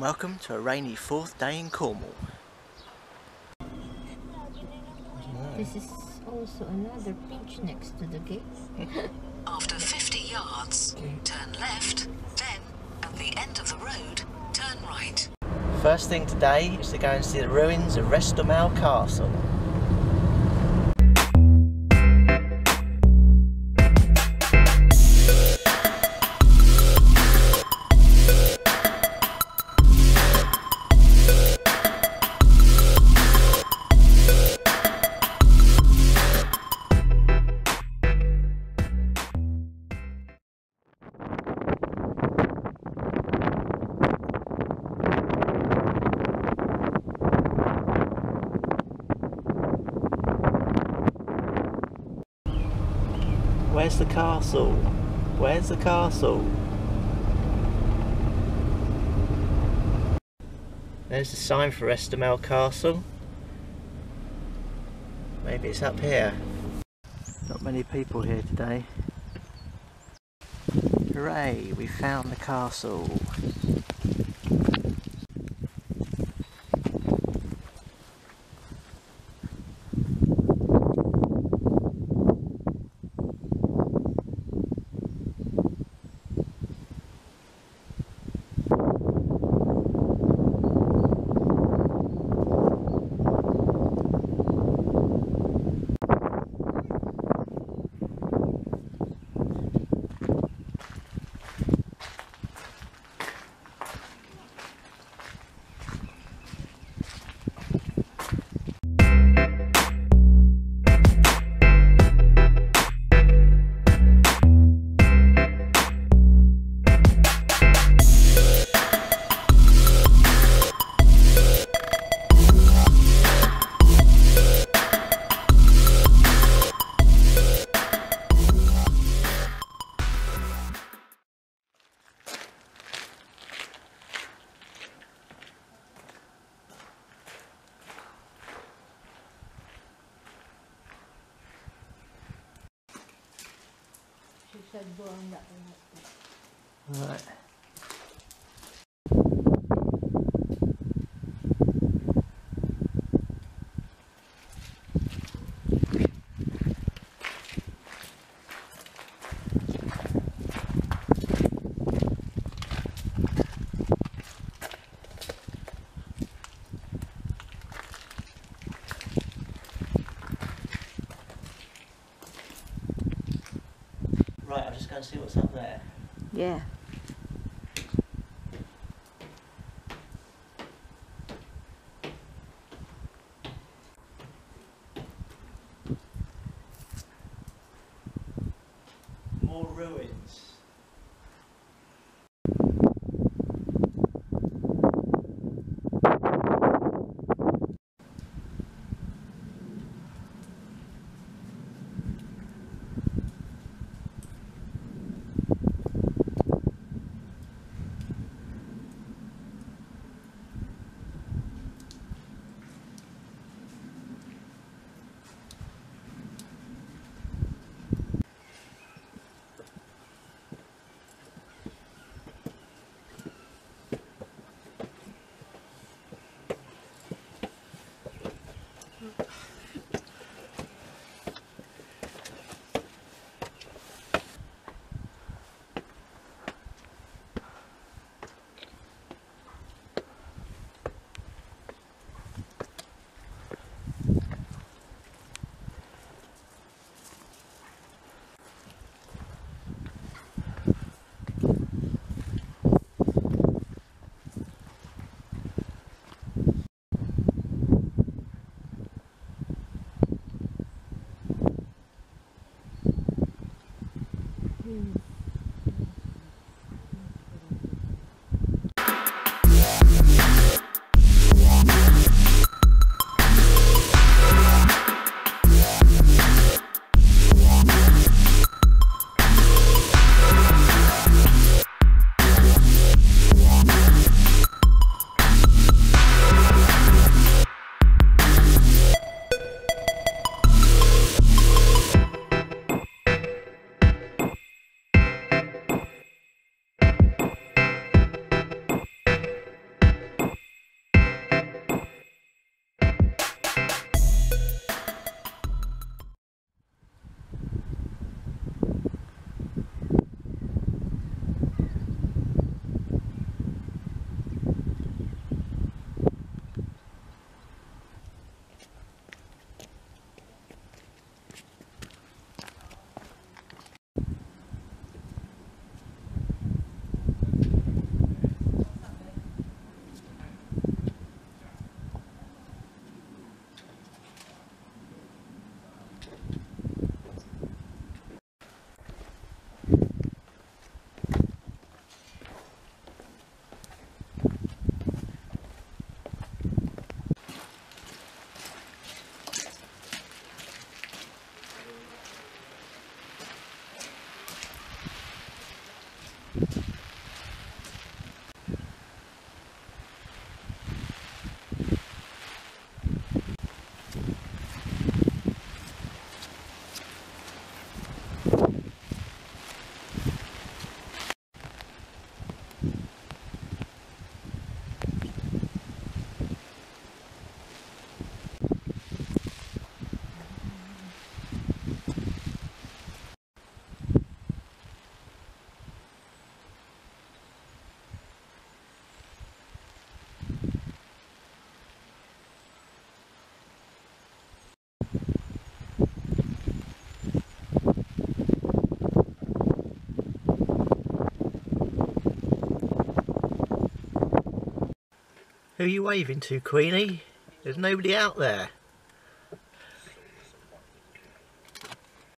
Hi there, and welcome to a rainy fourth day in Cornwall. This is also another beach next to the gate. After 50 yards, turn left, then at the end of the road, turn right. First thing today is to go and see the ruins of Restormel Castle. Where's the castle? Where's the castle? There's the sign for Restormel Castle. Maybe it's up here. Not many people here today. Hooray, we found the castle. That one. Right. Right, I'm just going to see what's up there. Yeah. More ruins. Who are you waving to, Queenie? There's nobody out there.